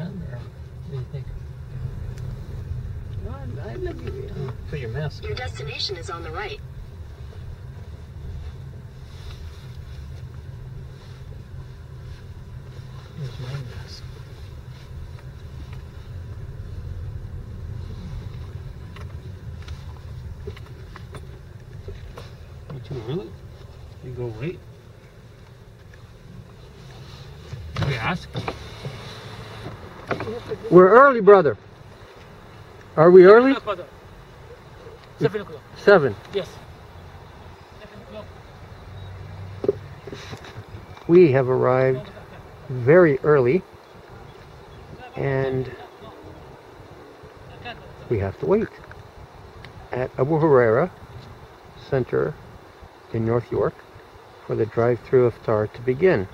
around, or what do you think? No, I, I love you. Put your mask Your destination is on the right. Here's my mask. You too early? You go wait. We ask. We're early, brother. Are we early? Seven o'clock. Seven. Yes. Seven o'clock. We have arrived very early and we have to wait at Abu Huraira Center in North York for the drive-through iftar to begin.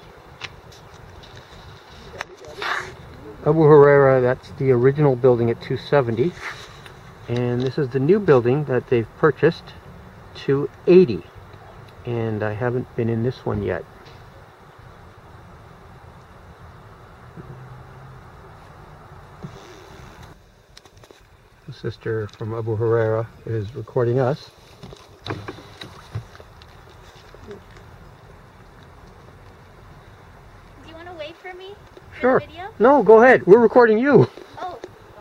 Abu Huraira, that's the original building at 270 and this is the new building that they've purchased 280 and I haven't been in this one yet. The sister from Abu Huraira is recording us. Do you want to wait for me? Sure. No, go ahead. We're recording you. Oh,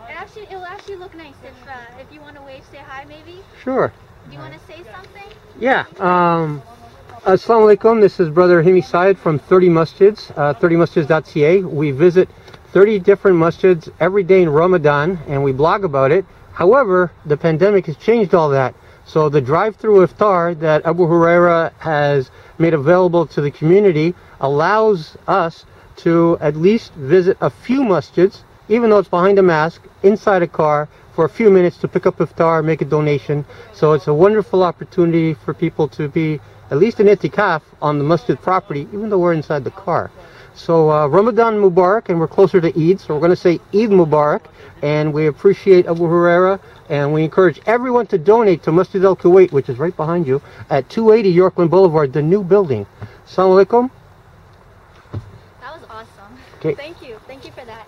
it actually, it'll actually look nice if uh, if you want to wave, say hi, maybe. Sure. Do you want to say something? Yeah. Um, Assalamu alaikum. This is Brother Himy Syed from 30 Masjids, uh, 30masjids.ca. We visit 30 different masjids every day in Ramadan and we blog about it. However, the pandemic has changed all that. So the drive-through iftar that Abu Huraira has made available to the community allows us to at least visit a few masjids, even though it's behind a mask, inside a car, for a few minutes to pick up iftar, make a donation. So it's a wonderful opportunity for people to be at least in itikaf on the masjid property, even though we're inside the car. So uh, Ramadan Mubarak, and we're closer to Eid, so we're going to say Eid Mubarak, and we appreciate Abu Huraira, and we encourage everyone to donate to Masjid Al Kuwait, which is right behind you, at 280 Yorkland Boulevard, the new building. Assalamu alaikum. That was awesome. 'Kay. Thank you. Thank you for that.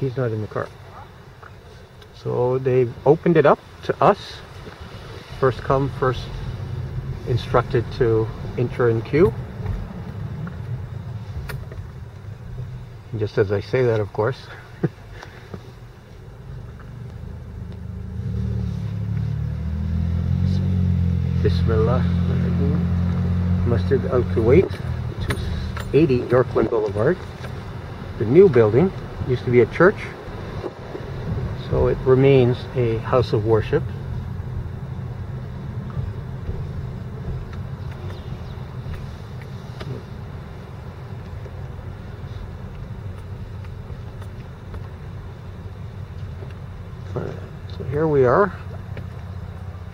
He's not in the car. So they've opened it up to us. First come, first instructed to enter in queue. And just as I say that, of course. Bismillah. Masjid Al Kuwait, 280 Yorkland Boulevard. The new building used to be a church, so it remains a house of worship. So here we are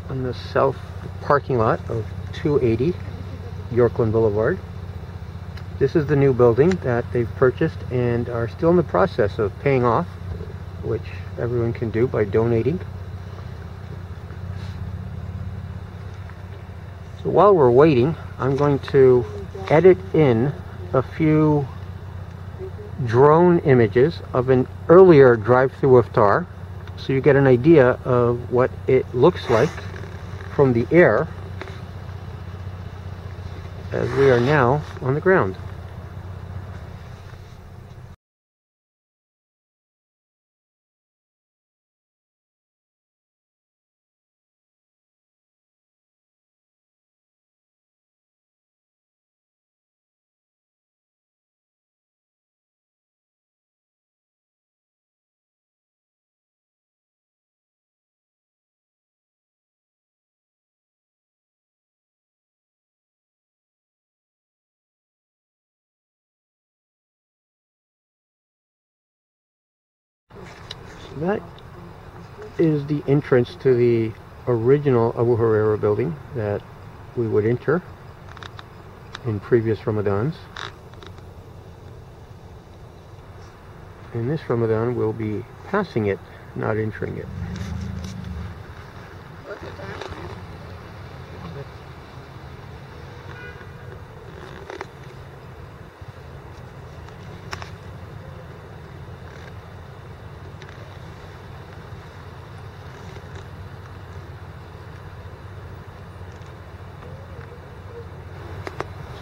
on the south parking lot of 280 Yorkland Boulevard. This is the new building that they've purchased and are still in the process of paying off, which everyone can do by donating. So while we're waiting, I'm going to edit in a few drone images of an earlier drive-through iftar so you get an idea of what it looks like from the air as we are now on the ground. That is the entrance to the original Abu Huraira building that we would enter in previous Ramadans. And this Ramadan we'll be passing it, not entering it.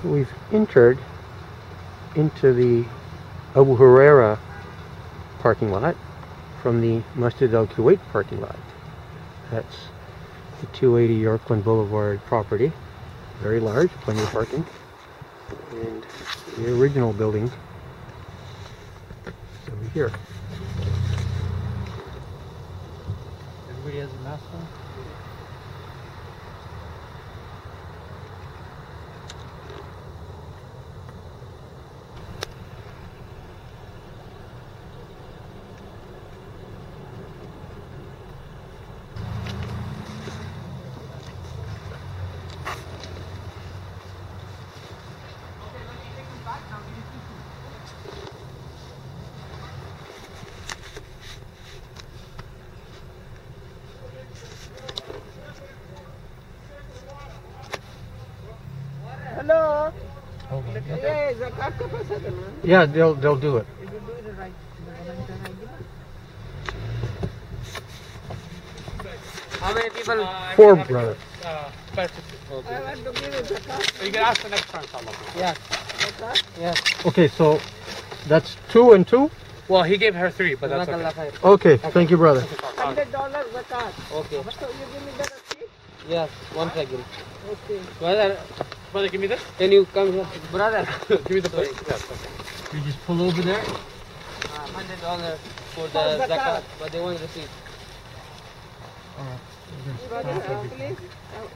So we've entered into the Abu Huraira parking lot from the Masjid Al Kuwait parking lot. That's the 280 Yorkland Boulevard property. Very large, plenty of parking. And the original building over here. Everybody has a mask on? Yeah, zakat ka pa sa naman. Yeah, they'll they'll do it. If you do it right, How many people? Four brother. Uh, perfect. I Okay. want to give you zakat. You can ask the next one, inshallah. Yeah, Zakat? yeah. Okay, so that's two and two. Well, he gave her three, but that's okay. Jazakallah. Okay, thank you, brother. Hundred dollar zakat. Okay. So you give me the receipt? Yes, one second. Okay. Brother, Brother, give me this. can you come here? Brother, give me the plate. Yes, okay. you just pull over there. Uh, hundred dollar for the For zakat. zakat, but they want receipt. Brother, uh, please.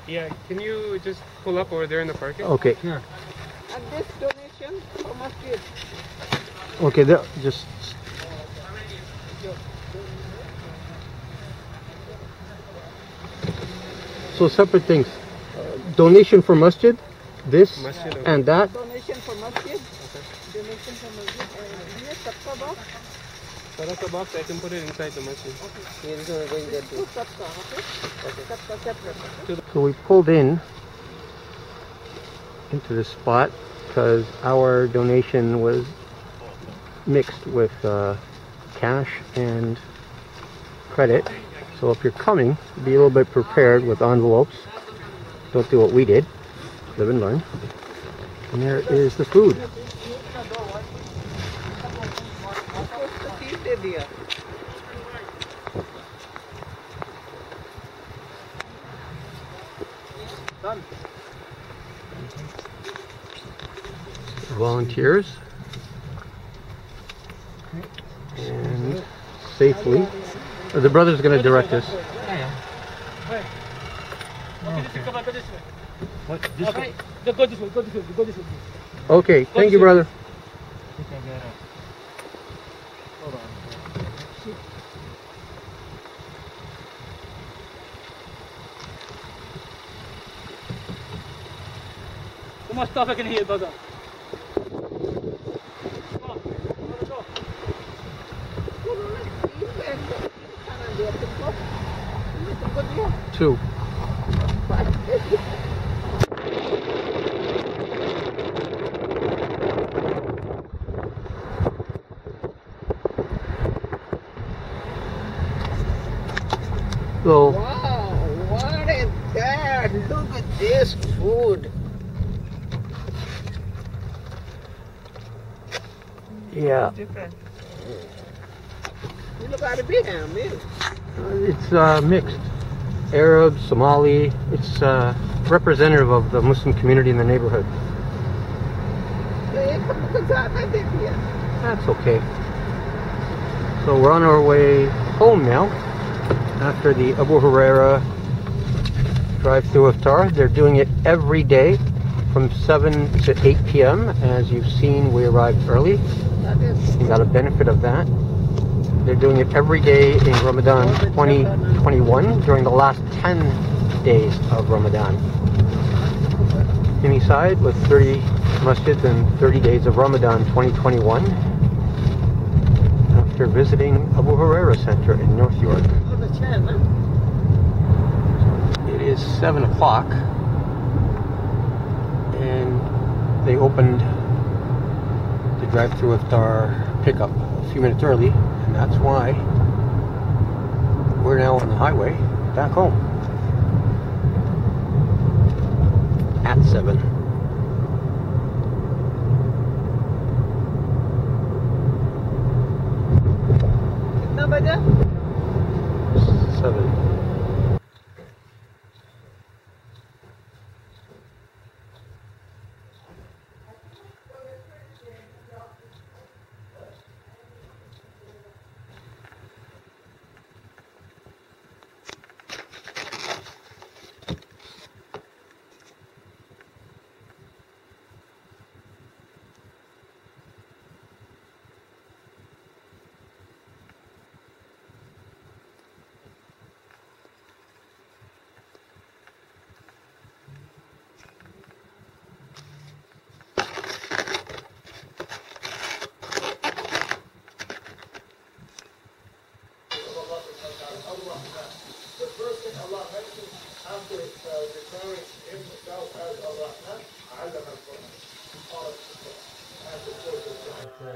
Yeah, can you just pull up over there in the parking? Okay, Sure. And this donation, how much is? okay, there, just so separate things. Uh, donation for masjid, this and that. Donation for masjid. Donation for masjid. Uh, here, sabka box. Sadaka box, I can put it inside the masjid. Yeah, this one is going there too. sabka, okay? Sabka separate. So we pulled in into this spot because our donation was mixed with uh, cash and credit. So if you're coming, be a little bit prepared with envelopes. Don't do what we did live and learn. And there is the food. Done. Volunteers. And safely. The brother's going to direct us. Okay. This okay, way? go, go this way, go this way, go this way. Okay, thank you, brother. Hold on. Too much stuff I can hear, brother. Come So. Wow, what is that? Look at this food. Yeah. You look out uh, It's uh, mixed. Arab, Somali. It's uh, representative of the Muslim community in the neighborhood. That's okay. So we're on our way home now after the Abu Huraira drive-through iftar. They're doing it every day from 7 to 8 p.m. As you've seen, we arrived early. We got a benefit of that. They're doing it every day in Ramadan 2021 during the last 10 days of Ramadan. Himy Syed with 30 masjids and 30 days of Ramadan 2021. Uh, after visiting Abu Huraira Center in North York. It is seven o'clock, and they opened the drive-through at our pickup a few minutes early, and that's why we're now on the highway back home at seven. Number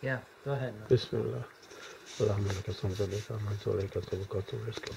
Yeah, go ahead. Bismillah. Allahumma laka samdu laka manzu laka tubu katu riska